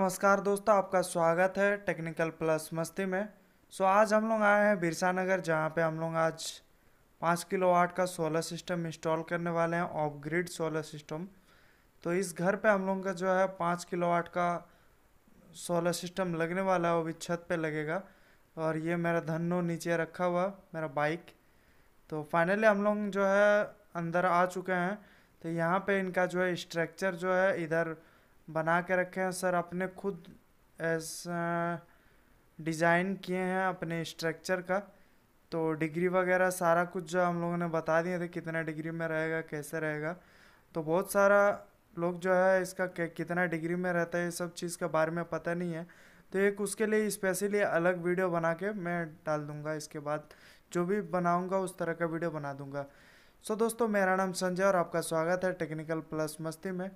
नमस्कार दोस्तों, आपका स्वागत है टेक्निकल प्लस मस्ती में। सो, आज हम लोग आए हैं बिरसा नगर जहाँ पे हम लोग आज पाँच किलो वाट का सोलर सिस्टम इंस्टॉल करने वाले हैं ऑफ़ ग्रिड सोलर सिस्टम तो इस घर पे हम लोग का जो है पाँच किलो वाट का सोलर सिस्टम लगने वाला है, वो भी छत पे लगेगा। और ये मेरा धनो नीचे रखा हुआ, मेरा बाइक तो फाइनली हम लोग जो है अंदर आ चुके हैं। तो यहाँ पे इनका जो है स्ट्रक्चर जो है इधर बना के रखे हैं सर, अपने खुद ऐसा डिज़ाइन किए हैं, अपने स्ट्रक्चर का। तो डिग्री वगैरह सारा कुछ जो हम लोगों ने बता दिए थे, कितना डिग्री में रहेगा, कैसे रहेगा। तो बहुत सारा लोग जो है इसका कितना डिग्री में रहता है, ये सब चीज़ के बारे में पता नहीं है। तो एक उसके लिए स्पेशली अलग वीडियो बना के मैं डाल दूँगा, इसके बाद जो भी बनाऊँगा, उस तरह का वीडियो बना दूँगा। सो दोस्तों, मेरा नाम संजय और आपका स्वागत है टेक्निकल प्लस मस्ती में।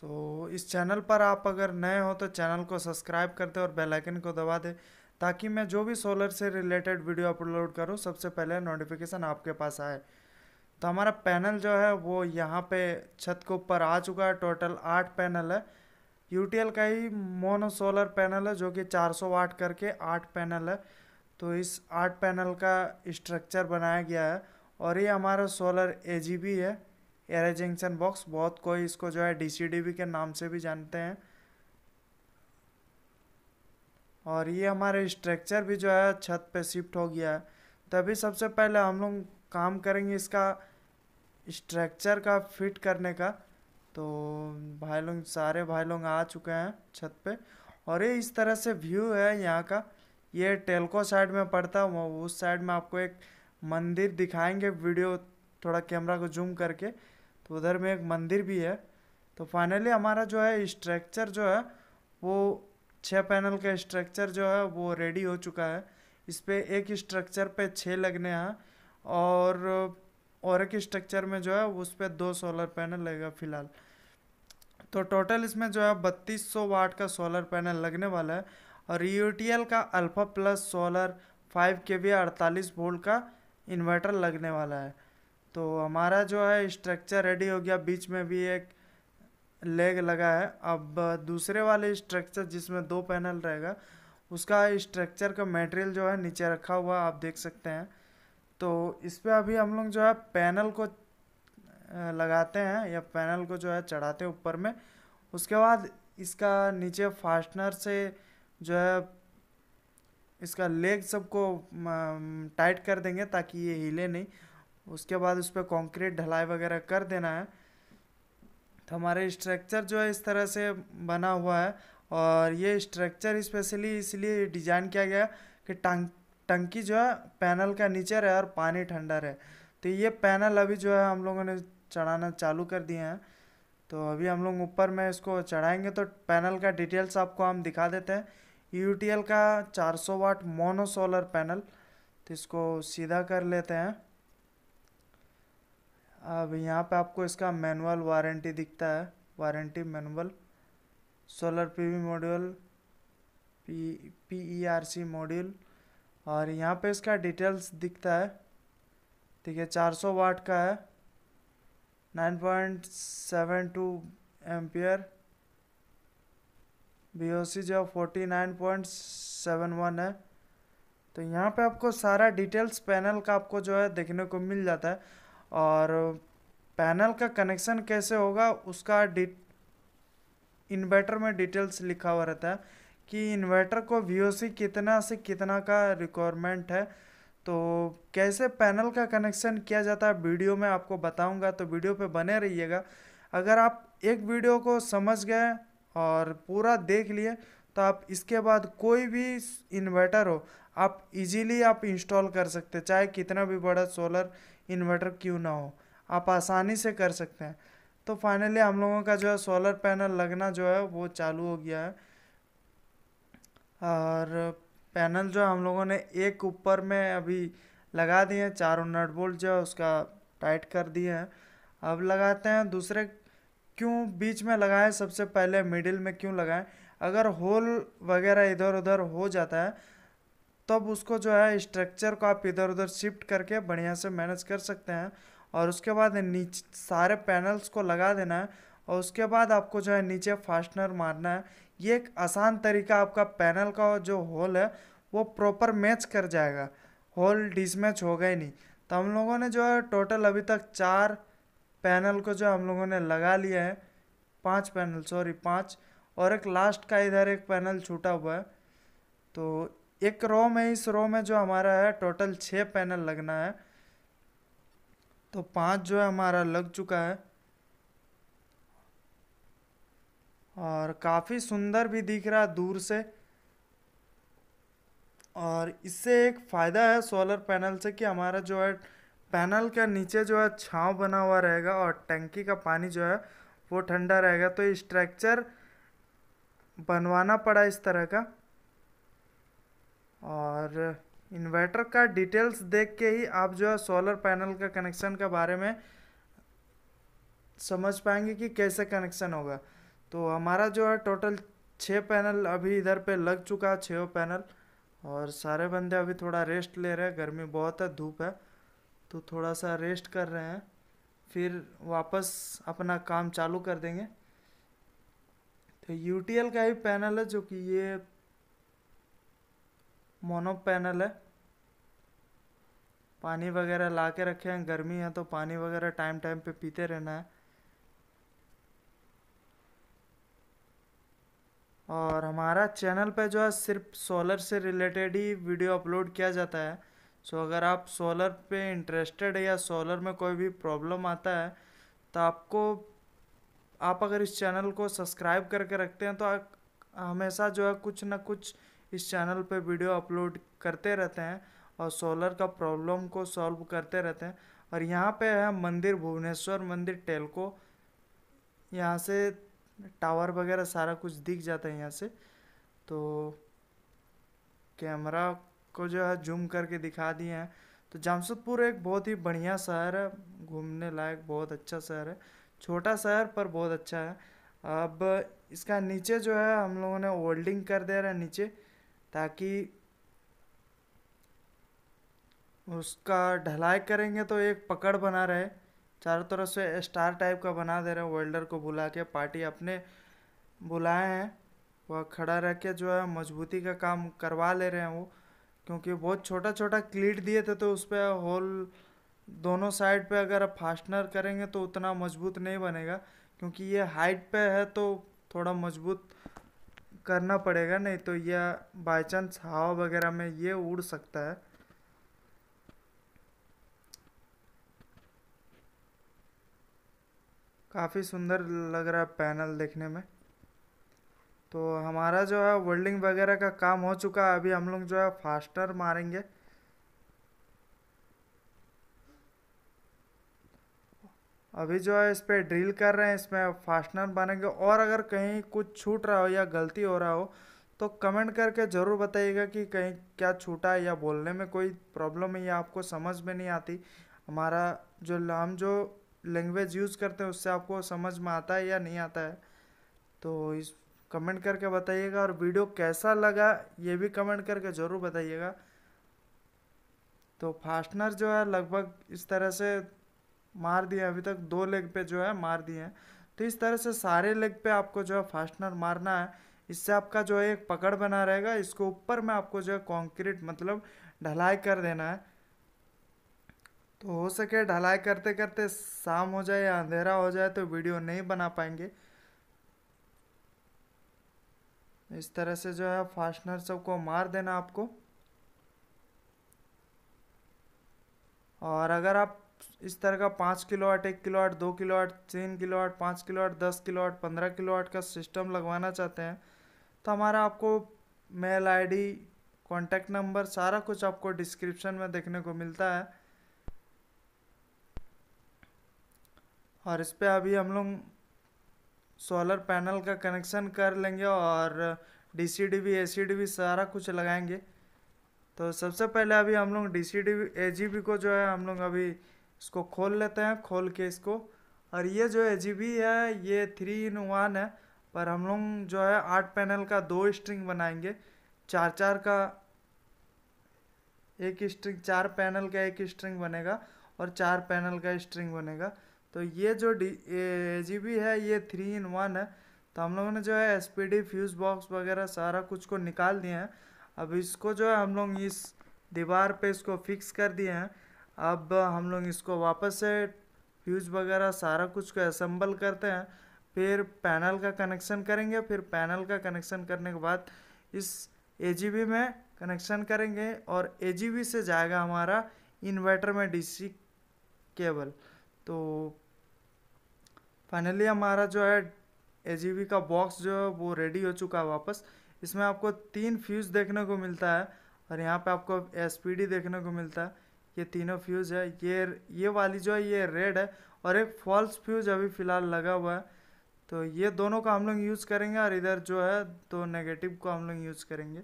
सो so, इस चैनल पर आप अगर नए हो तो चैनल को सब्सक्राइब कर दे और बेल आइकन को दबा दे ताकि मैं जो भी सोलर से रिलेटेड वीडियो अपलोड करूँ सबसे पहले नोटिफिकेशन आपके पास आए। तो हमारा पैनल जो है वो यहाँ पे छत के ऊपर आ चुका है। टोटल आठ पैनल है। यूटीएल का ही मोनो सोलर पैनल है जो कि 400 वाट करके आठ पैनल है। तो इस आठ पैनल का स्ट्रक्चर बनाया गया है। और ये हमारा सोलर एजीबी है। एरे जंक्शन बॉक्स, बहुत कोई इसको जो है डी के नाम से भी जानते हैं। और ये हमारे स्ट्रक्चर भी जो है छत पे शिफ्ट हो गया है। तभी सबसे पहले हम लोग काम करेंगे इसका स्ट्रक्चर का फिट करने का। तो भाई लोग, सारे भाई लोग आ चुके हैं छत पे। और ये इस तरह से व्यू है यहाँ का। ये टेलको साइड में पड़ता है उस साइड में आपको एक मंदिर दिखाएँगे वीडियो थोड़ा कैमरा को जूम करके। तो उधर में एक मंदिर भी है। तो फाइनली हमारा जो है स्ट्रक्चर जो है, वो छः पैनल का स्ट्रक्चर जो है, वो रेडी हो चुका है। इस पर एक स्ट्रक्चर पे छः लगने हैं और और एक स्ट्रक्चर में जो है, उस पर दो सोलर पैनल लगेगा फ़िलहाल। तो टोटल इसमें जो है, बत्तीस सौ वाट का सोलर पैनल लगने वाला है और यू का Alpha plus solar five K V अड़तालीस वोल्ट का इन्वर्टर लगने वाला है। तो हमारा जो है स्ट्रक्चर रेडी हो गया। बीच में भी एक लेग लगा है। अब दूसरे वाले स्ट्रक्चर जिसमें दो पैनल रहेगा, उसका स्ट्रक्चर का मटेरियल जो है नीचे रखा हुआ आप देख सकते हैं। तो इस पर अभी हम लोग जो है पैनल को लगाते हैं या पैनल को जो है चढ़ाते हैं ऊपर में। उसके बाद इसका नीचे फास्टनर से जो है इसका लेग सबको टाइट कर देंगे ताकि ये हिले नहीं। उसके बाद उस पर कॉन्क्रीट ढलाई वगैरह कर देना है। तो हमारे स्ट्रक्चर जो है इस तरह से बना हुआ है और ये स्ट्रक्चर स्पेशली इसलिए डिज़ाइन किया गया कि टंक टंकी जो है पैनल का नीचे रहे और पानी ठंडा रहे। तो ये पैनल अभी जो है हम लोगों ने चढ़ाना चालू कर दिए हैं। तो अभी हम लोग ऊपर में इसको चढ़ाएँगे तो पैनल का डिटेल्स आपको हम दिखा देते हैं। यूटीएल का 400 वाट मोनो सोलर पैनल तो इसको सीधा कर लेते हैं। अब यहाँ पे आपको इसका मैनुअल वारंटी दिखता है। Warranty manual solar PV module P P E R C module और यहाँ पे इसका डिटेल्स दिखता है। ठीक है, चार सौ वाट का है। Nine point seven two ampere B O C जो forty nine point seven one है। तो यहाँ पे आपको सारा डिटेल्स पैनल का आपको जो है देखने को मिल जाता है। और पैनल का कनेक्शन कैसे होगा, उसका डिट, इन्वर्टर में डिटेल्स लिखा हुआ रहता है कि इन्वर्टर को वीओसी कितना से कितना का रिक्वायरमेंट है। तो कैसे पैनल का कनेक्शन किया जाता है, वीडियो में आपको बताऊँगा तो वीडियो पे बने रहिएगा। अगर आप एक वीडियो को समझ गए और पूरा देख लिए तो आप इसके बाद कोई भी इन्वर्टर हो, आप इजीली आप इंस्टॉल कर सकते चाहे कितना भी बड़ा सोलर इन्वर्टर क्यों ना हो, आप आसानी से कर सकते हैं। तो फाइनली हम लोगों का जो है सोलर पैनल लगना जो है, वो चालू हो गया है। और पैनल जो हम लोगों ने एक ऊपर में अभी लगा दिए हैं, चारों नट बोल्ट जो है उसका टाइट कर दिए हैं। अब लगाते हैं, दूसरे क्यों बीच में लगाएँ, सबसे पहले मिडिल में क्यों लगाएँ? अगर होल वगैरह इधर उधर हो जाता है, तब उसको जो है स्ट्रक्चर को आप इधर उधर शिफ्ट करके बढ़िया से मैनेज कर सकते हैं। और उसके बाद नीचे, सारे पैनल्स को लगा देना है और उसके बाद आपको जो है नीचे फास्टनर मारना है। ये एक आसान तरीका आपका पैनल का जो होल है, वो प्रॉपर मैच कर जाएगा। होल डिसमैच होगा ही नहीं। तो हम लोगों ने जो है टोटल अभी तक चार पैनल को जो हम लोगों ने लगा लिया है। पाँच पैनल सॉरी पाँच। और एक लास्ट का इधर एक पैनल छूटा हुआ है। तो एक रो में, इस रो में जो हमारा है टोटल छः पैनल लगना है। तो पाँच जो है हमारा लग चुका है। और काफ़ी सुंदर भी दिख रहा है दूर से। और इससे एक फ़ायदा है सोलर पैनल से कि हमारा जो है पैनल का नीचे जो है छांव बना हुआ रहेगा और टंकी का पानी जो है, वो ठंडा रहेगा। तो स्ट्रक्चर बनवाना पड़ा इस तरह का। और इन्वर्टर का डिटेल्स देख के ही आप जो है सोलर पैनल का कनेक्शन के बारे में समझ पाएँगे कि कैसे कनेक्शन होगा। तो हमारा जो है टोटल छः पैनल अभी इधर पे लग चुका है छः पैनल। और सारे बंदे अभी थोड़ा रेस्ट ले रहे हैं, गर्मी बहुत है, धूप है तो थोड़ा सा रेस्ट कर रहे हैं। फिर वापस अपना काम चालू कर देंगे। तो यूटीएल का ही पैनल है जो कि ये मोनो पैनल है। पानी वगैरह ला के रखे हैं। गर्मी है तो पानी वगैरह टाइम टाइम पे पीते रहना है। और हमारा चैनल पे जो है सिर्फ़ सोलर से रिलेटेड ही वीडियो अपलोड किया जाता है। सो अगर आप सोलर पे इंटरेस्टेड है या सोलर में कोई भी प्रॉब्लम आता है तो आपको आप अगर इस चैनल को सब्सक्राइब करके रखते हैं तो हमेशा जो है कुछ ना कुछ इस चैनल पे वीडियो अपलोड करते रहते हैं और सोलर का प्रॉब्लम को सॉल्व करते रहते हैं। और यहाँ पे है मंदिर, भुवनेश्वर मंदिर, टेलको। यहाँ से टावर वगैरह सारा कुछ दिख जाता है यहाँ से। तो कैमरा को जो है जूम करके दिखा दिए हैं। तो जामशेदपुर एक बहुत ही बढ़िया शहर है, घूमने लायक बहुत अच्छा शहर है। छोटा शहर पर बहुत अच्छा है। अब इसका नीचे जो है, हम लोगों ने होल्डिंग कर दे रहे हैं नीचे, ताकि उसका ढलाई करेंगे तो एक पकड़ बना रहे। चारों तरफ़ से स्टार टाइप का बना दे रहे हैं वेल्डर को बुला के पार्टी अपने बुलाए हैं। वह खड़ा रह के जो है, मजबूती का काम करवा ले रहे हैं वो, क्योंकि बहुत छोटा छोटा क्लीट दिए थे तो उस पर होल दोनों साइड पे अगर आप फास्टनर करेंगे तो उतना मज़बूत नहीं बनेगा, क्योंकि ये हाइट पे है तो थोड़ा मज़बूत करना पड़ेगा, नहीं तो यह बाई चांस हवा वगैरह में ये उड़ सकता है। काफ़ी सुंदर लग रहा है पैनल देखने में। तो हमारा जो है वेल्डिंग वगैरह का काम हो चुका है, अभी हम लोग जो है फास्टर मारेंगे। अभी जो है इस पर ड्रिल कर रहे हैं इसमें फास्टनर बनेंगे और अगर कहीं कुछ छूट रहा हो या गलती हो रहा हो तो कमेंट करके ज़रूर बताइएगा कि कहीं क्या छूटा है या बोलने में कोई प्रॉब्लम है या आपको समझ में नहीं आती। हमारा जो हम जो लैंग्वेज यूज़ करते हैं, उससे आपको समझ में आता है या नहीं आता है। तो इस कमेंट करके बताइएगा और वीडियो कैसा लगा, ये भी कमेंट करके ज़रूर बताइएगा। तो फास्टनर जो है लगभग इस तरह से मार दिए, अभी तक दो लेग पे जो है मार दिए हैं। तो इस तरह से सारे लेग पे आपको जो है फास्टनर मारना है। इससे आपका जो है एक पकड़ बना रहेगा, इसको ऊपर में आपको जो है कॉन्क्रीट मतलब ढलाई कर देना है। तो हो सके ढलाई करते करते शाम हो जाए या अंधेरा हो जाए तो वीडियो नहीं बना पाएँगे। इस तरह से जो है फास्टनर सबको मार देना आपको। और अगर आप इस तरह का पाँच किलो आठ एक किलो आठ दो किलो आठ तीन किलो आठ पाँच किलो आठ दस किलो आठ पंद्रह किलो आठ का सिस्टम लगवाना चाहते हैं तो हमारा आपको मेल आईडी कांटेक्ट नंबर, सारा कुछ आपको डिस्क्रिप्शन में देखने को मिलता है। और इस पर अभी हम लोग सोलर पैनल का कनेक्शन कर लेंगे और D C D B A C D सारा कुछ लगाएँगे। तो सबसे पहले अभी हम लोग D C D A G B को जो है हम लोग अभी इसको खोल लेते हैं, खोल के इसको। और ये जो ए जी बी है, ये थ्री इन वन है, पर हम लोग जो है आठ पैनल का दो स्ट्रिंग बनाएँगे। चार चार का एक स्ट्रिंग चार पैनल का एक स्ट्रिंग बनेगा और चार पैनल का स्ट्रिंग बनेगा। तो ये जो डी जी बी है, ये थ्री इन वन है। तो हम लोगों ने जो है S P D fuse box वगैरह सारा कुछ को निकाल दिए हैं। अब इसको जो है हम लोग इस दीवार पे इसको फिक्स कर दिए हैं। अब हम लोग इसको वापस से फ्यूज़ वगैरह सारा कुछ को असम्बल करते हैं। फिर पैनल का कनेक्शन करेंगे, फिर पैनल का कनेक्शन करने के बाद इस ए में कनेक्शन करेंगे और ए से जाएगा हमारा इन्वर्टर में डीसी केबल तो फाइनली हमारा जो है ए का बॉक्स जो है वो रेडी हो चुका है वापस। इसमें आपको तीन फ्यूज़ देखने को मिलता है और यहाँ पे आपको एसपीडी देखने को मिलता है। ये तीनों फ्यूज़ है। ये ये वाली जो है, ये रेड है और एक फॉल्स फ्यूज़ अभी फ़िलहाल लगा हुआ है। तो ये दोनों का हम लोग यूज़ करेंगे और इधर जो है तो नेगेटिव को हम लोग यूज़ करेंगे।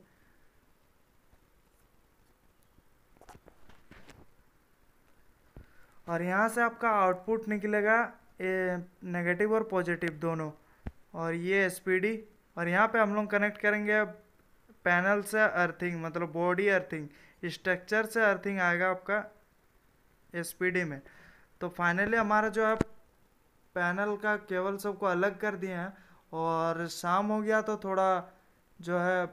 और यहाँ से आपका आउटपुट निकलेगा, ए नेगेटिव और पॉजिटिव दोनों। और ये एसपीडी और यहाँ पे हम लोग कनेक्ट करेंगे पैनल से अर्थिंग मतलब बॉडी अर्थिंग स्ट्रक्चर से अर्थिंग आएगा आपका एसपीडी में। तो फाइनली हमारा जो है पैनल का केबल सबको अलग कर दिए हैं और शाम हो गया तो थोड़ा जो है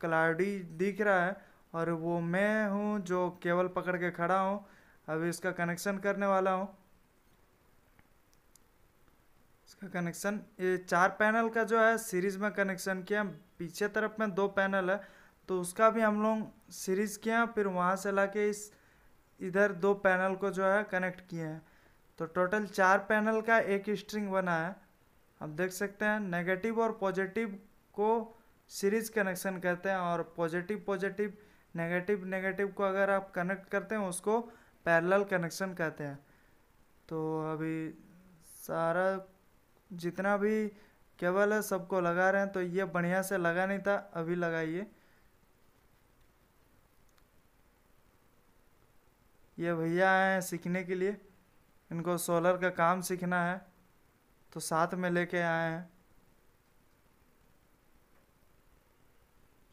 क्लाउडी दिख रहा है और वो मैं हूँ जो केबल पकड़ के खड़ा हूँ। अभी इसका कनेक्शन करने वाला हूँ। इसका कनेक्शन ये चार पैनल का जो है सीरीज़ में कनेक्शन किया पीछे तरफ़ में दो पैनल है। तो उसका भी हम लोग सीरीज़ किया फिर वहाँ से ला के इस, इधर दो पैनल को जो है कनेक्ट किए हैं। तो टोटल चार पैनल का एक स्ट्रिंग बना है। आप देख सकते हैं नेगेटिव और पॉजिटिव को सीरीज़ कनेक्शन कहते हैं और पॉजिटिव पॉजिटिव नेगेटिव नेगेटिव को अगर आप कनेक्ट करते हैं, उसको पैरेलल कनेक्शन कहते हैं। तो अभी सारा जितना भी केबल है, सबको लगा रहे हैं तो ये बढ़िया से लगा नहीं था, अभी लगाइए। ये भैया आए हैं सीखने के लिए। इनको सोलर का काम सीखना है तो साथ में लेके आए हैं।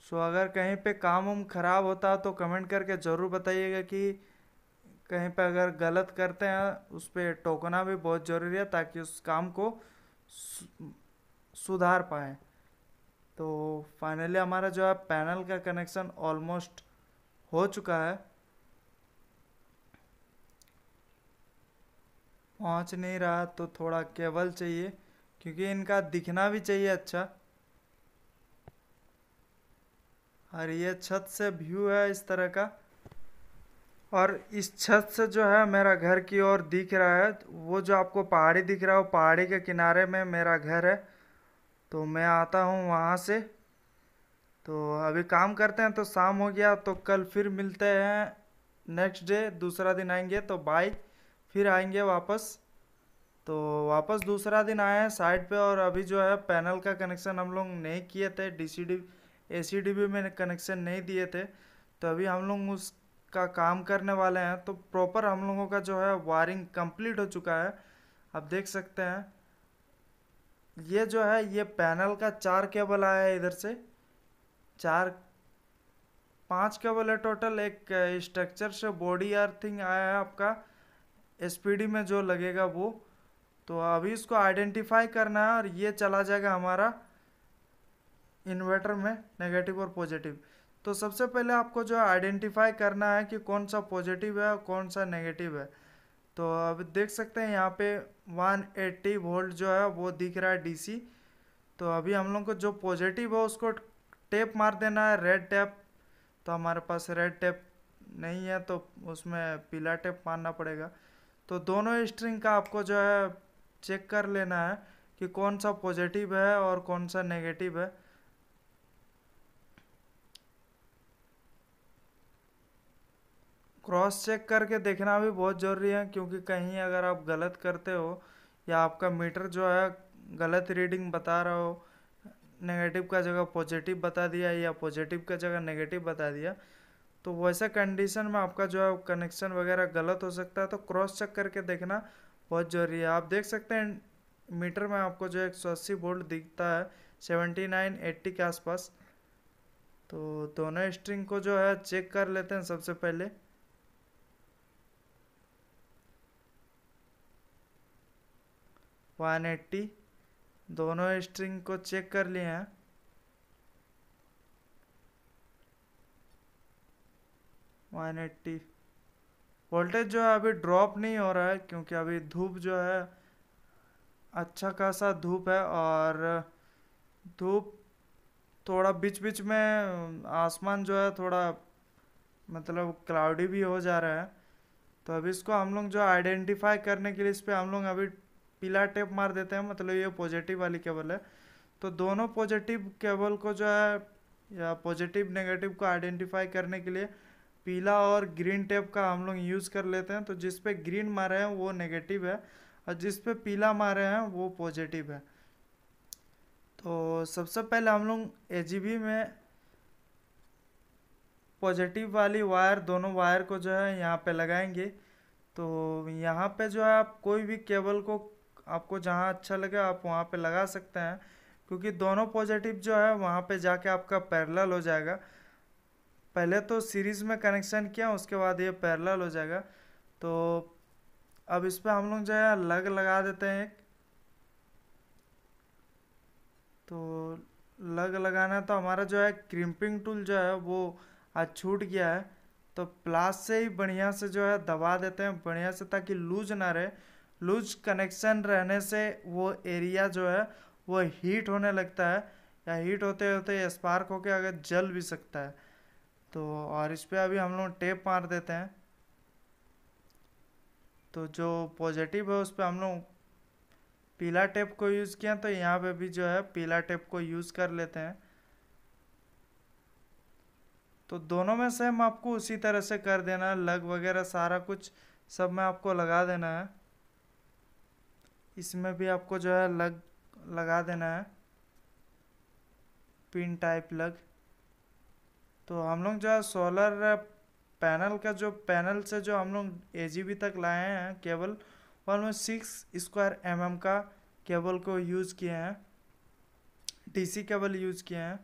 सो अगर कहीं पे काम उम ख़राब होता तो कमेंट करके ज़रूर बताइएगा कि कहीं पे अगर गलत करते हैं, उस पर टोकना भी बहुत ज़रूरी है ताकि उस काम को सुधार पाए। तो फाइनली हमारा जो है पैनल का कनेक्शन ऑलमोस्ट हो चुका है। पहुँच नहीं रहा तो थोड़ा केबल चाहिए, क्योंकि इनका दिखना भी चाहिए अच्छा। और ये छत से व्यू है इस तरह का। और इस छत से जो है मेरा घर की ओर दिख रहा है, वो जो आपको पहाड़ी दिख रहा है, वो पहाड़ी के किनारे में मेरा घर है। तो मैं आता हूँ वहाँ से। तो अभी काम करते हैं तो शाम हो गया तो कल फिर मिलते हैं। नेक्स्ट डे दूसरा दिन आएँगे तो बाय फिर आएँगे वापस। तो वापस दूसरा दिन आए हैं साइड पे और अभी जो है पैनल का कनेक्शन हम लोग नहीं किए थे D C D A C D B में कनेक्शन नहीं दिए थे। तो अभी हम लोग उसका काम करने वाले हैं। तो प्रॉपर हम लोगों का जो है वायरिंग कंप्लीट हो चुका है। आप देख सकते हैं। ये जो है, ये पैनल का चार केबल आया है इधर से। चार, पाँच केबल है टोटल एक स्ट्रक्चर से बॉडी अर्थिंग आया है आपका। एसपीडी में जो लगेगा वो। तो अभी इसको आइडेंटिफाई करना है और ये चला जाएगा हमारा इन्वर्टर में नेगेटिव और पॉजिटिव। तो सबसे पहले आपको जो आइडेंटिफाई करना है कि कौन सा पॉजिटिव है और कौन सा नेगेटिव है। तो अब देख सकते हैं यहाँ पे 180 वोल्ट जो है वो दिख रहा है डीसी। तो अभी हम लोग को जो पॉजिटिव है उसको टेप मार देना है, रेड टेप। तो हमारे पास रेड टेप नहीं है तो उसमें पीला टेप मारना पड़ेगा। तो दोनों स्ट्रिंग का आपको जो है चेक कर लेना है कि कौन सा पॉजिटिव है और कौन सा नेगेटिव है। क्रॉस चेक करके देखना भी बहुत ज़रूरी है, क्योंकि कहीं अगर आप गलत करते हो या आपका मीटर जो है गलत रीडिंग बता रहा हो नेगेटिव का जगह पॉजिटिव बता दिया या पॉजिटिव का जगह नेगेटिव बता दिया तो वैसे कंडीशन में आपका जो है कनेक्शन वगैरह गलत हो सकता है तो क्रॉस चेक करके देखना बहुत ज़रूरी है। आप देख सकते हैं, मीटर में आपको जो एक सौ अस्सी वोल्ट दिखता है, सेवेंटी नाइन एट्टी के आसपास। तो दोनों स्ट्रिंग को जो है चेक कर लेते हैं सबसे पहले। वन एट्टी दोनों स्ट्रिंग को चेक कर लिए हैं। वन एट्टी वोल्टेज जो है अभी ड्रॉप नहीं हो रहा है, क्योंकि अभी धूप जो है अच्छा खासा धूप है और धूप थोड़ा बीच बीच में, आसमान जो है थोड़ा मतलब क्लाउडी भी हो जा रहा है। तो अभी इसको हम लोग जो आइडेंटिफाई करने के लिए इस पर हम लोग अभी पीला टेप मार देते हैं मतलब ये पॉजिटिव वाली केबल है। तो दोनों पॉजिटिव केबल को जो है, या पॉजिटिव नेगेटिव को आइडेंटिफाई करने के लिए पीला और ग्रीन टेप का हम लोग यूज़ कर लेते हैं तो जिस पे ग्रीन मारे हैं, वो नेगेटिव है, और जिस पे पीला मारे हैं, वो पॉजिटिव है। तो सबसे पहले हम लोग एजीबी में पॉजिटिव वाली वायर, दोनों वायर को जो है यहाँ पे लगाएँगे। तो यहाँ पे जो है आप कोई भी केबल को, आपको जहाँ अच्छा लगे आप वहाँ पे लगा सकते हैं, क्योंकि दोनों पॉजिटिव जो है, वहाँ पे जाके आपका पैरेलल हो जाएगा। पहले तो सीरीज़ में कनेक्शन किया, उसके बाद ये पैरेलल हो जाएगा। तो अब इस पर हम लोग जो है लग लगा देते हैं एक। तो लग लगाना तो हमारा जो है क्रिम्पिंग टूल जो है वो आज छूट गया है। तो प्लास से ही बढ़िया से जो है दबा देते हैं, बढ़िया से ताकि लूज ना रहे। लूज कनेक्शन रहने से वो एरिया जो है वो हीट होने लगता है या हीट होते होते स्पार्क होके अगर जल भी सकता है। तो और इस पर अभी हम लोग टेप मार देते हैं। तो जो पॉजिटिव है उस पर हम लोग पीला टेप को यूज़ किया तो यहाँ पे भी जो है पीला टेप को यूज़ कर लेते हैं। तो दोनों में सेम आपको उसी तरह से कर देना है। लग वगैरह सारा कुछ सब में आपको लगा देना है। इसमें भी आपको जो है लग लगा देना है। पिन टाइप लग। तो हम लोग जो सोलर पैनल का जो पैनल से जो हम लोग एजीबी तक लाए हैं केवल ऑलमोस्ट सिक्स स्क्वायर एम का केबल को यूज़ किए हैं। डीसी केबल यूज़ किए हैं।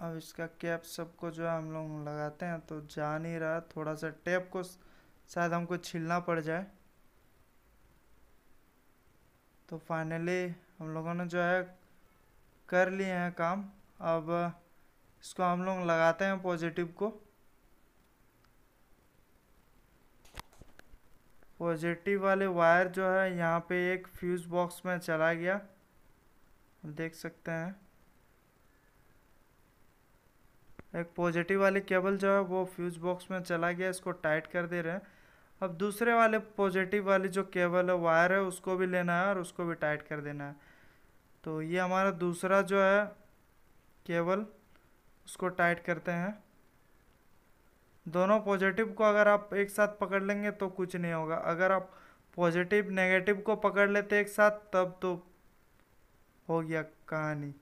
अब इसका कैप सबको जो है हम लोग लगाते हैं तो जा नहीं रहा। थोड़ा सा टेप को शायद हमको छीलना पड़ जाए। तो फाइनली हम लोगों ने जो है कर लिए हैं काम। अब इसको हम लोग लगाते हैं पॉजिटिव को। पॉजिटिव वाले वायर जो है, यहाँ पे एक फ्यूज बॉक्स में चला गया। देख सकते हैं। एक पॉजिटिव वाली केबल जो है, वो फ्यूज बॉक्स में चला गया, इसको टाइट कर दे रहे हैं। अब दूसरे वाले पॉजिटिव वाली जो केबल है वायर है, उसको भी लेना है और उसको भी टाइट कर देना है। तो ये हमारा दूसरा जो है केबल उसको टाइट करते हैं। दोनों पॉजिटिव को अगर आप एक साथ पकड़ लेंगे तो कुछ नहीं होगा। अगर आप पॉजिटिव, नेगेटिव को पकड़ लेते एक साथ, तब तो हो गया कहानी।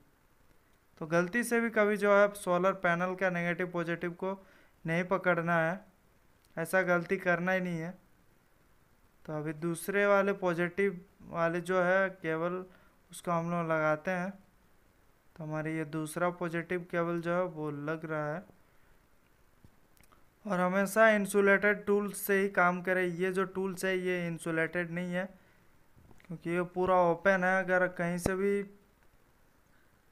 तो गलती से भी कभी जो है सोलर पैनल का नेगेटिव, पॉजिटिव को नहीं पकड़ना है। ऐसा गलती करना ही नहीं है। तो अभी दूसरे वाले पॉजिटिव वाले जो है, केवल उसको हम लोग लगाते हैं। तो हमारे ये दूसरा पॉजिटिव केबल जो है, वो लग रहा है। और हमेशा इंसुलेटेड टूल्स से ही काम करें। ये जो टूल्स है, ये इंसुलेटेड नहीं है। क्योंकि ये पूरा ओपन है। अगर कहीं से भी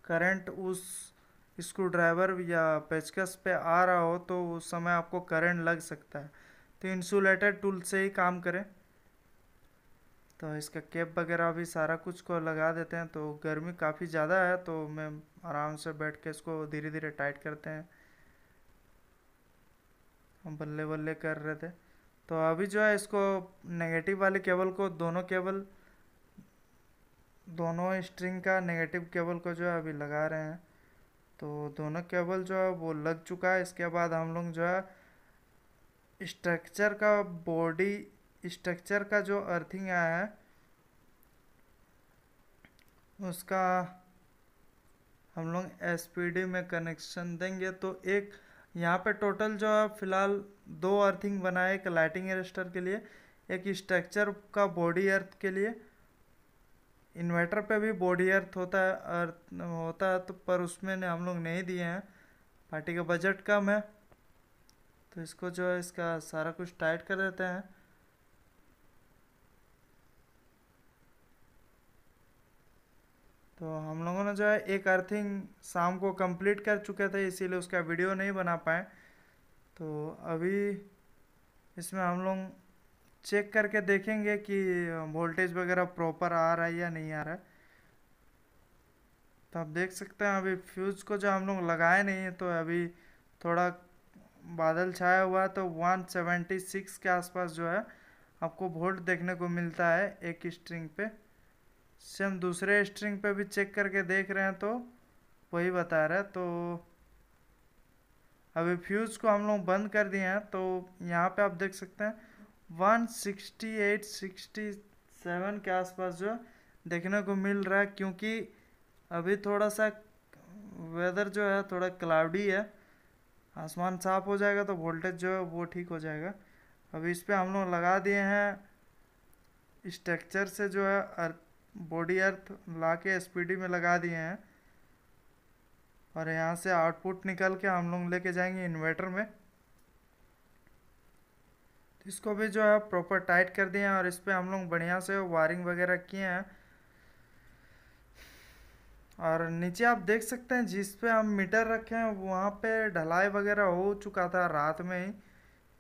करंट उस स्क्रू ड्राइवर या पेचकस पे आ रहा हो तो उस समय आपको करंट लग सकता है। तो इंसुलेटेड टूल से ही काम करें। तो इसका कैप वगैरह भी सारा कुछ को लगा देते हैं तो गर्मी काफ़ी ज़्यादा है तो मैं आराम से बैठ के इसको धीरे धीरे टाइट करते हैं। हम बल्ले बल्ले कर रहे थे। तो अभी जो है इसको नेगेटिव वाले केबल को, दोनों केबल, दोनों स्ट्रिंग का नेगेटिव केबल को जो है अभी लगा रहे हैं। तो दोनों केबल जो है वो लग चुका है, इसके बाद हम लोग जो है स्ट्रक्चर का बॉडी स्ट्रक्चर का जो अर्थिंग आया है, उसका हम लोग एसपीडी में कनेक्शन देंगे। तो एक, यहाँ पे टोटल जो है, फ़िलहाल दो अर्थिंग बनाए एक लाइटिंग अरेस्टर के लिए, एक स्ट्रक्चर का बॉडी अर्थ के लिए। इन्वर्टर पे भी बॉडी अर्थ होता है अर्थ होता है तो पर उसमें हम लोग नहीं दिए हैं। पार्टी का बजट कम है। तो इसको जो है, इसका सारा कुछ टाइट कर देते हैं। तो हम लोगों ने जो है एक अर्थिंग शाम को कंप्लीट कर चुके थे, इसीलिए उसका वीडियो नहीं बना पाए। तो अभी इसमें हम लोग चेक करके देखेंगे कि वोल्टेज वगैरह प्रॉपर आ रहा है या नहीं आ रहा है। तो आप देख सकते हैं, अभी फ्यूज़ को जो हम लोग लगाए नहीं है तो अभी थोड़ा बादल छाया हुआ है तो 176 के आसपास जो है आपको वोल्ट देखने को मिलता है एक स्ट्रिंग पे। सेम दूसरे स्ट्रिंग पे भी चेक करके देख रहे हैं तो वही बता रहा है तो अभी फ्यूज़ को हम लोग बंद कर दिए हैं तो यहाँ पे आप देख सकते हैं one sixty eight sixty seven के आसपास जो देखने को मिल रहा है, क्योंकि अभी थोड़ा सा वेदर जो है, थोड़ा क्लाउडी है, आसमान साफ़ हो जाएगा तो वोल्टेज जो है वो ठीक हो जाएगा। अभी इस पर हम लोग लगा दिए हैं स्ट्रक्चर से जो है बॉडी अर्थ ला के एस में लगा दिए हैं। और यहाँ से आउटपुट निकल के हम लोग लेके जाएँगे इन्वर्टर में। तो इसको भी जो है प्रॉपर टाइट कर दिए हैं और इस पर हम लोग बढ़िया से वायरिंग वगैरह किए हैं। और नीचे आप देख सकते हैं जिस पे हम मीटर रखे हैं, वहाँ पे ढलाई वगैरह हो चुका था रात में ही।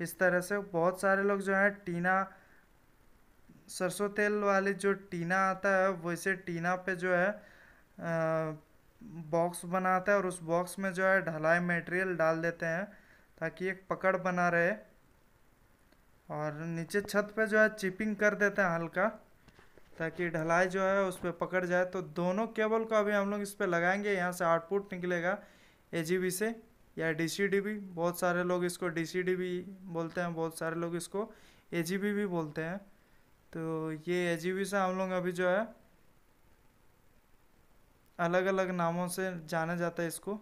इस तरह से बहुत सारे लोग जो है टीना सरसों तेल वाली जो टीना आता है, वैसे टीना पे जो है बॉक्स बनाता है और उस बॉक्स में जो है ढलाई मटेरियल डाल देते हैं ताकि एक पकड़ बना रहे। और नीचे छत पे जो है चिपिंग कर देते हैं हल्का, ताकि ढलाई जो है उस पर पकड़ जाए। तो दोनों केबल को अभी हम लोग इस पर लगाएँगे, यहाँ से आउटपुट निकलेगा एजीबी से, या डी बहुत सारे लोग इसको डी बोलते हैं, बहुत सारे लोग इसको एजीबी भी बोलते हैं। तो ये ए से हम लोग अभी जो है अलग अलग नामों से जाना जाता है इसको।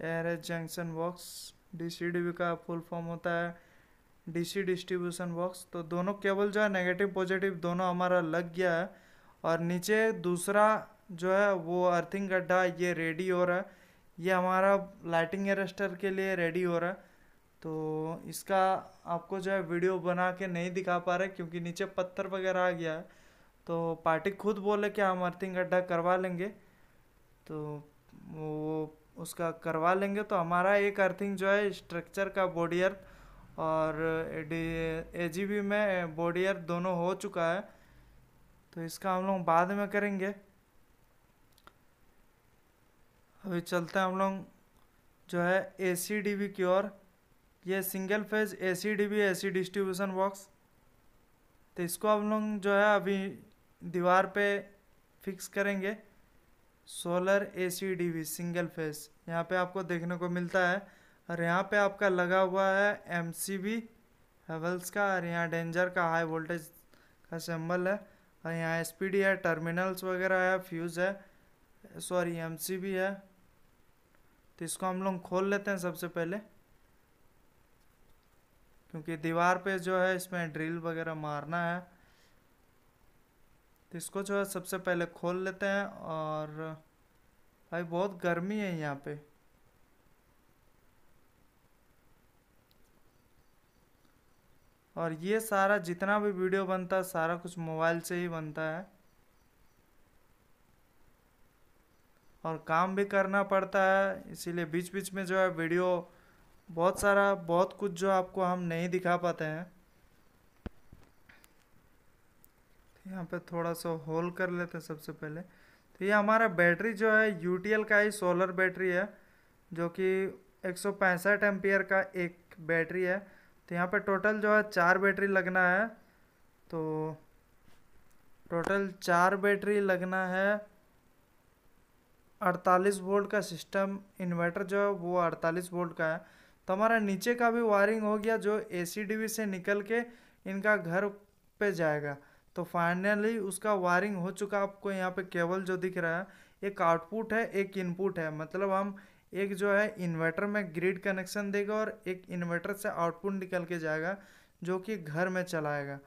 एयर जंक्शन बॉक्स डीसीडीबी का फुल फॉर्म होता है डीसी डिस्ट्रीब्यूशन बॉक्स। तो दोनों केबल जो है नेगेटिव पॉजिटिव दोनों हमारा लग गया है। और नीचे दूसरा जो है वो अर्थिंग गड्ढा, ये रेडी हो रहा है। ये हमारा लाइटिंग अरेस्टर के लिए रेडी हो रहा है। तो इसका आपको जो है वीडियो बना के नहीं दिखा पा रहे, क्योंकि नीचे पत्थर वगैरह आ गया है। तो पार्टी खुद बोले कि हम अर्थिंग गड्ढा करवा लेंगे। तो वो उसका करवा लेंगे। तो हमारा एक अर्थिंग जो है स्ट्रक्चर का बॉडी अर्थ और ए जी में बॉडी अर्थ दोनों हो चुका है। तो इसका हम लोग बाद में करेंगे। अभी चलते हैं हम लोग, जो है ए सी डी बी की ओर। ये single phase A C D B A C distribution box तो इसको हम लोग जो है अभी दीवार पे फिक्स करेंगे। Solar A C D V single phase यहाँ पे आपको देखने को मिलता है। और यहाँ पे आपका लगा हुआ है एम सी बी हेवल्स का। और यहाँ डेंजर का हाई वोल्टेज का सिंबल है। और यहाँ एस पी डी है टर्मिनल्स वगैरह है फ्यूज़ है। सॉरी एम सी बी है। तो इसको हम लोग खोल लेते हैं सबसे पहले। क्योंकि दीवार पे जो है इसमें ड्रिल वगैरह मारना है। तो इसको जो है सबसे पहले खोल लेते हैं और भाई बहुत गर्मी है यहाँ पे। और ये सारा जितना भी वीडियो बनता है, सारा कुछ मोबाइल से ही बनता है। और काम भी करना पड़ता है, इसीलिए बीच बीच में जो है वीडियो बहुत सारा, बहुत कुछ जो आपको हम नहीं दिखा पाते हैं। यहाँ पे थोड़ा सा होल कर लेते हैं सबसे पहले। तो ये हमारा बैटरी जो है यूटीएल का ही सोलर बैटरी है, जो कि एक सौ का एक बैटरी है। तो यहाँ पे टोटल जो है चार बैटरी लगना है। तो टोटल चार बैटरी लगना है। अड़तालीस वोल्ट का सिस्टम इन्वर्टर जो है वो अड़तालीस वोल्ट का है। तो हमारा नीचे का भी वायरिंग हो गया जो ए सी से निकल के इनका घर पे जाएगा। तो फाइनली उसका वायरिंग हो चुका आपको यहाँ पे केबल जो दिख रहा है, एक आउटपुट है, एक इनपुट है। मतलब हम एक जो है इन्वर्टर में ग्रिड कनेक्शन देगा और एक इन्वर्टर से आउटपुट निकल के जाएगा, जो कि घर में चलाएगा।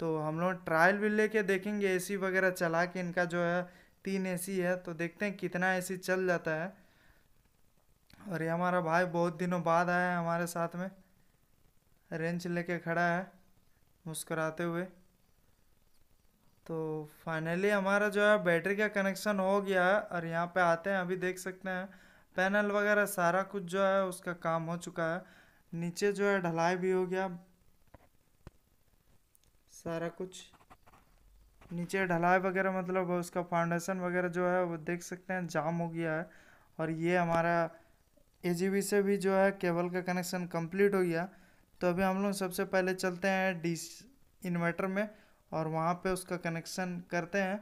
तो हम लोग ट्रायल भी लेके देखेंगे एसी वगैरह चला के इनका जो है तीन एसी है तो देखते हैं कितना एसी चल जाता है। और ये हमारा भाई बहुत दिनों बाद आया है हमारे साथ में। रेंच लेके खड़ा है मुस्कराते हुए। तो फाइनली हमारा जो है, बैटरी का कनेक्शन हो गया है और यहाँ पे आते हैं, अभी देख सकते हैं। पैनल वगैरह सारा कुछ जो है, उसका काम हो चुका है। नीचे जो है, ढलाई भी हो गया। सारा कुछ। नीचे ढलाई वगैरह मतलब उसका फाउंडेशन वगैरह जो है, वो देख सकते हैं, जाम हो गया है। और ये हमारा ए से भी जो है, केबल का कनेक्शन कंप्लीट हो गया। तो अभी हम लोग सबसे पहले चलते हैं डी इन्वर्टर में और वहाँ पे उसका कनेक्शन करते हैं।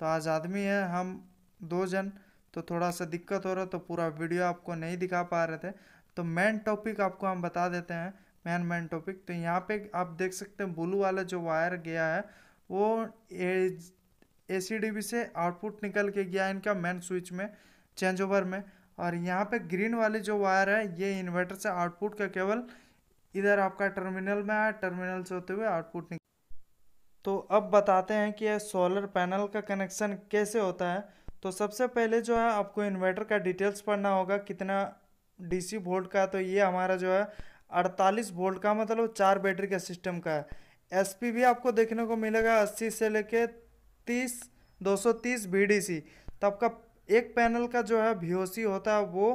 तो आज आदमी है हम दो जन तो थोड़ा सा दिक्कत हो रहा तो पूरा वीडियो आपको नहीं दिखा पा रहे थे। तो मेन टॉपिक आपको हम बता देते हैं मेन मेन टॉपिक तो यहाँ पे आप देख सकते हैं ब्लू वाला जो वायर गया है वो ए सी से आउटपुट निकल के गया इनका मेन स्विच में चेंज ओवर में। और यहाँ पे ग्रीन वाली जो वायर है, ये इन्वर्टर से आउटपुट का केवल इधर आपका टर्मिनल में आया टर्मिनल से होते हुए आउटपुट निकल तो अब बताते हैं कि सोलर पैनल का कनेक्शन कैसे होता है। तो सबसे पहले जो है, आपको इन्वर्टर का डिटेल्स पढ़ना होगा, कितना डीसी वोल्ट का तो ये हमारा जो है 48 वोल्ट का मतलब चार बैटरी का सिस्टम का है। एसपी भी आपको देखने को मिलेगा 80 से लेके 30 230 सी तो आपका एक पैनल का जो है वी ओ सी होता है वो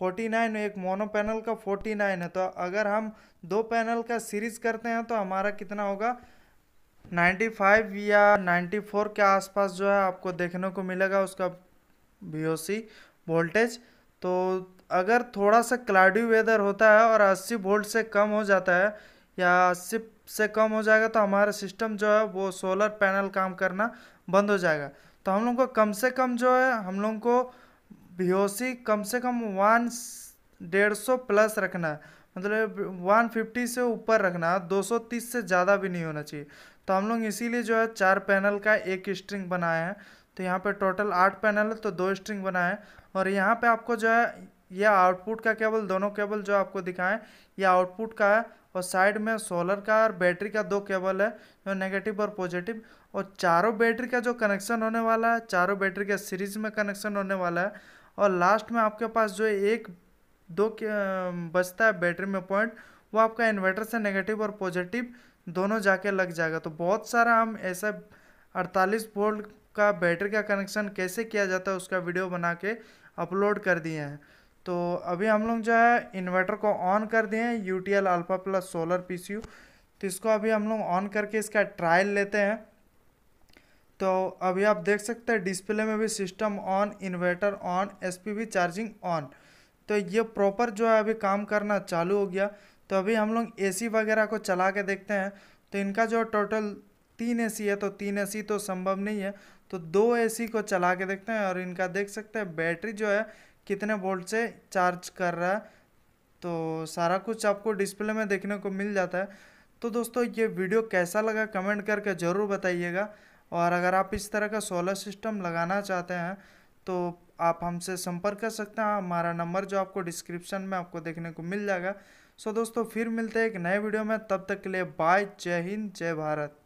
49 एक मोनो पैनल का 49 है। तो अगर हम दो पैनल का सीरीज़ करते हैं तो हमारा कितना होगा? 95 या 94 के आसपास जो है आपको देखने को मिलेगा उसका वी वोल्टेज। तो अगर थोड़ा सा क्लाउडी वेदर होता है और 80 वोल्ट से कम हो जाता है या 80 से कम हो जाएगा तो हमारा सिस्टम जो है वो सोलर पैनल काम करना बंद हो जाएगा। तो हम लोग को कम से कम जो है, हम लोग को वी कम से कम वन डेढ़ सौ प्लस रखना है। मतलब वन फिफ्टी से ऊपर रखना है, दो सौ तीस से ज़्यादा भी नहीं होना चाहिए। तो हम लोग इसीलिए जो है चार पैनल का एक स्ट्रिंग बनाए हैं। तो यहाँ पे टोटल आठ पैनल है तो दो स्ट्रिंग बनाए हैं। और यहाँ पे आपको जो है यह आउटपुट का केबल दोनों केबल जो आपको दिखाएँ, ये आउटपुट का है। और साइड में सोलर का और बैटरी का दो केबल है, जो नेगेटिव और पॉजिटिव। और चारों बैटरी का जो कनेक्शन होने वाला है, चारों बैटरी का सीरीज़ में कनेक्शन होने वाला है। और लास्ट में आपके पास जो एक, दो बचता है बैटरी में पॉइंट, वो आपका इन्वर्टर से नेगेटिव और पॉजिटिव दोनों जाके लग जाएगा। तो बहुत सारा हम ऐसा 48 वोल्ट का बैटरी का कनेक्शन कैसे किया जाता है उसका वीडियो बना के अपलोड कर दिए हैं। तो अभी हम लोग जो है इन्वर्टर को ऑन कर दिए हैं U T L alpha plus solar P C U तो इसको अभी हम लोग ऑन करके इसका ट्रायल लेते हैं। तो अभी आप देख सकते हैं डिस्प्ले में भी system on inverter on S P charging on तो ये प्रॉपर जो है अभी काम करना चालू हो गया। तो अभी हम लोग ए सी वगैरह को चला के देखते हैं। तो इनका जो टोटल तीन ए सी है तो तीन ए सी तो संभव नहीं है। तो दो ए सी को चला के देखते हैं और इनका देख सकते हैं बैटरी जो है कितने वोल्ट से चार्ज कर रहा है तो सारा कुछ आपको डिस्प्ले में देखने को मिल जाता है। तो दोस्तों, ये वीडियो कैसा लगा कमेंट करके ज़रूर बताइएगा। और अगर आप इस तरह का सोलर सिस्टम लगाना चाहते हैं तो आप हमसे संपर्क कर सकते हैं। हमारा नंबर जो आपको डिस्क्रिप्शन में आपको देखने को मिल जाएगा। सो दोस्तों, फिर मिलते हैं एक नए वीडियो में। तब तक के लिए बाय जय हिंद, जय भारत।